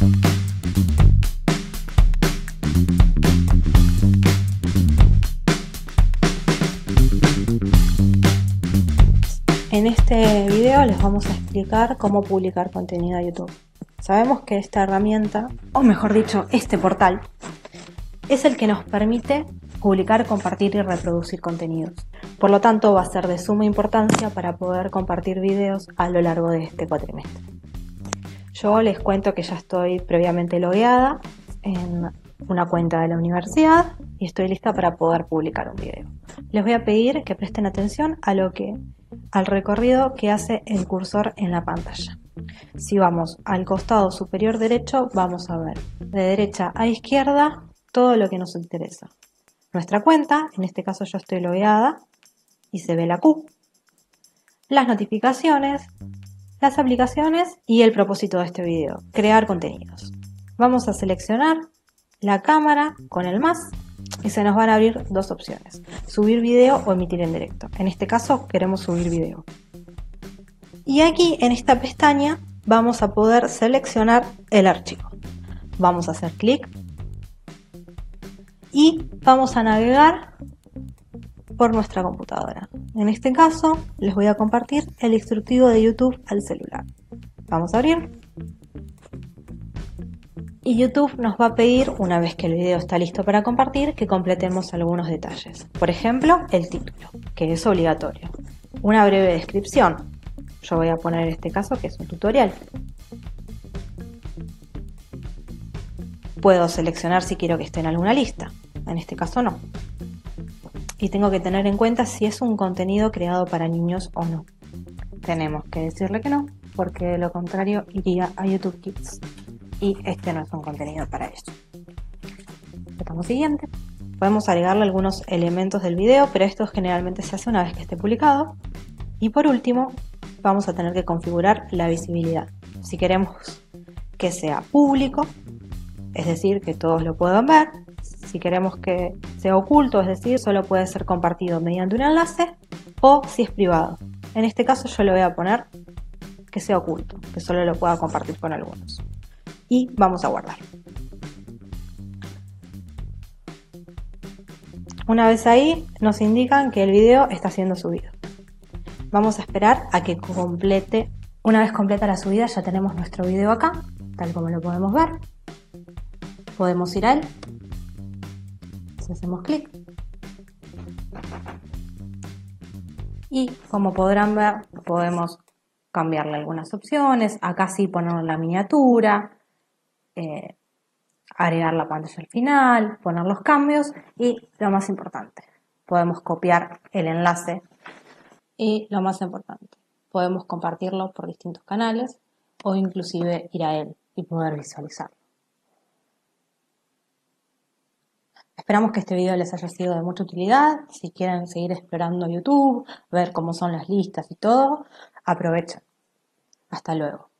En este video les vamos a explicar cómo publicar contenido a YouTube. Sabemos que esta herramienta, o mejor dicho, este portal, es el que nos permite publicar, compartir y reproducir contenidos. Por lo tanto, va a ser de suma importancia para poder compartir videos a lo largo de este cuatrimestre. Yo les cuento que ya estoy previamente logueada en una cuenta de la universidad y estoy lista para poder publicar un video. Les voy a pedir que presten atención a lo que al recorrido que hace el cursor en la pantalla. Si vamos al costado superior derecho, vamos a ver de derecha a izquierda todo lo que nos interesa. Nuestra cuenta, en este caso yo estoy logueada y se ve la Q, las notificaciones, las aplicaciones y el propósito de este video, crear contenidos. Vamos a seleccionar la cámara con el más y se nos van a abrir dos opciones, subir video o emitir en directo. En este caso queremos subir video. Y aquí en esta pestaña vamos a poder seleccionar el archivo. Vamos a hacer clic y vamos a navegar por nuestra computadora. En este caso les voy a compartir el instructivo de YouTube al celular. Vamos a abrir y YouTube nos va a pedir, una vez que el video está listo para compartir, que completemos algunos detalles. Por ejemplo, el título, que es obligatorio. Una breve descripción. Yo voy a poner en este caso que es un tutorial. Puedo seleccionar si quiero que esté en alguna lista. En este caso no. Y tengo que tener en cuenta si es un contenido creado para niños o no. Tenemos que decirle que no, porque de lo contrario iría a YouTube Kids y este no es un contenido para eso. Siguiente. Podemos agregarle algunos elementos del video, pero esto generalmente se hace una vez que esté publicado. Y por último, vamos a tener que configurar la visibilidad. Si queremos que sea público, es decir, que todos lo puedan ver. Si queremos que sea oculto, es decir, solo puede ser compartido mediante un enlace, o si es privado. En este caso yo le voy a poner que sea oculto, que solo lo pueda compartir con algunos y vamos a guardar. Una vez ahí nos indican que el video está siendo subido. Vamos a esperar a que complete. Una vez completa la subida ya tenemos nuestro video acá, tal como lo podemos ver. Podemos ir a él. Hacemos clic. Y como podrán ver, podemos cambiarle algunas opciones. Acá sí poner la miniatura, eh, agregar la pantalla al final, poner los cambios y lo más importante, podemos copiar el enlace y lo más importante, podemos compartirlo por distintos canales o inclusive ir a él y poder visualizarlo. Esperamos que este video les haya sido de mucha utilidad. Si quieren seguir explorando YouTube, ver cómo son las listas y todo, aprovechen. Hasta luego.